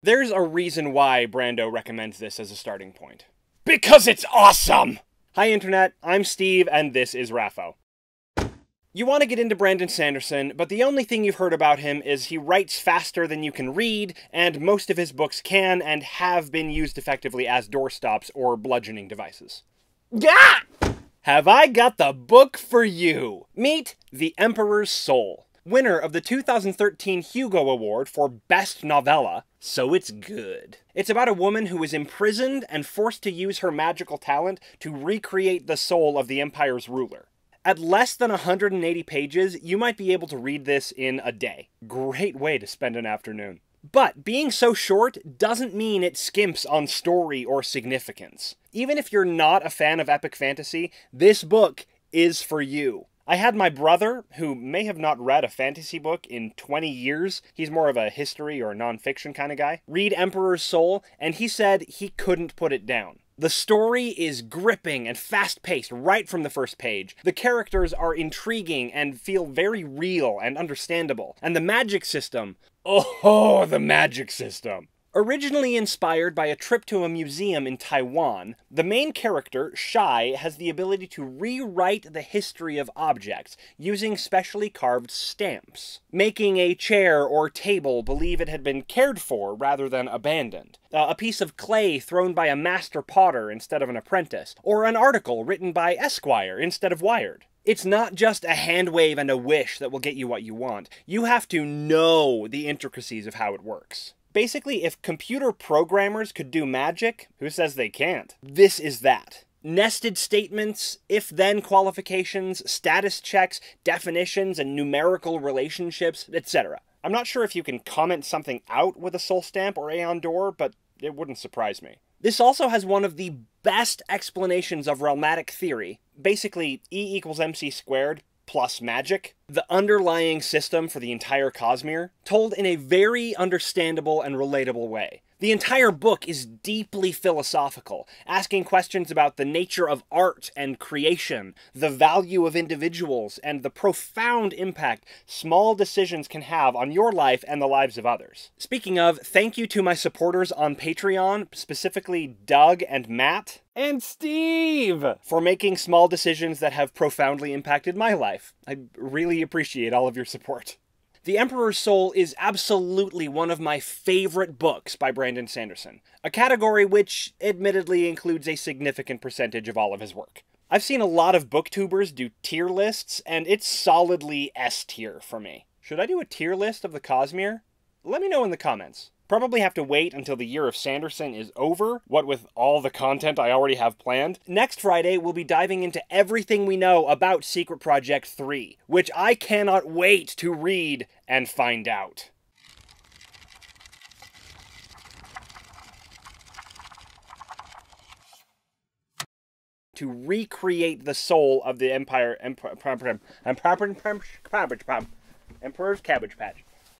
There's a reason why Brandon recommends this as a starting point. Because it's awesome! Hi, Internet. I'm Steve, and this is Raffo. You want to get into Brandon Sanderson, but the only thing you've heard about him is he writes faster than you can read, and most of his books can and have been used effectively as doorstops or bludgeoning devices. Yeah! Have I got the book for you? Meet The Emperor's Soul winner of the 2013 Hugo Award for Best Novella, so it's good. It's about a woman who is imprisoned and forced to use her magical talent to recreate the soul of the Empire's ruler. At less than 180 pages, you might be able to read this in a day. Great way to spend an afternoon. But being so short doesn't mean it skimps on story or significance. Even if you're not a fan of epic fantasy, this book is for you. I had my brother, who may have not read a fantasy book in 20 years, he's more of a history or nonfiction kind of guy, read Emperor's Soul, and he said he couldn't put it down. The story is gripping and fast paced right from the first page. The characters are intriguing and feel very real and understandable. And the magic system oh, the magic system. Originally inspired by a trip to a museum in Taiwan, the main character, Shai, has the ability to rewrite the history of objects using specially carved stamps, making a chair or table believe it had been cared for rather than abandoned, uh, a piece of clay thrown by a master potter instead of an apprentice, or an article written by Esquire instead of Wired. It's not just a hand wave and a wish that will get you what you want. You have to know the intricacies of how it works. Basically, if computer programmers could do magic, who says they can't? This is that. Nested statements, if then qualifications, status checks, definitions, and numerical relationships, etc. I'm not sure if you can comment something out with a soul stamp or AonDor, but it wouldn't surprise me. This also has one of the best explanations of realmatic theory. Basically, E equals mc squared plus magic, the underlying system for the entire Cosmere, told in a very understandable and relatable way. The entire book is deeply philosophical, asking questions about the nature of art and creation, the value of individuals, and the profound impact small decisions can have on your life and the lives of others. Speaking of, thank you to my supporters on Patreon, specifically Doug and Matt. And Steve! For making small decisions that have profoundly impacted my life. I really appreciate all of your support. The Emperor's Soul is absolutely one of my favorite books by Brandon Sanderson, a category which admittedly includes a significant percentage of all of his work. I've seen a lot of booktubers do tier lists, and it's solidly S tier for me. Should I do a tier list of the Cosmere? Let me know in the comments. Probably have to wait until the year of Sanderson is over, what with all the content I already have planned. Next Friday, we'll be diving into everything we know about Secret Project 3, which I cannot wait to read and find out. to recreate the soul of the Empire, Emperor's Cabbage Patch.